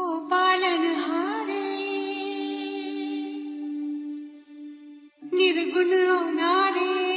पालनहारे निर्गुण नारे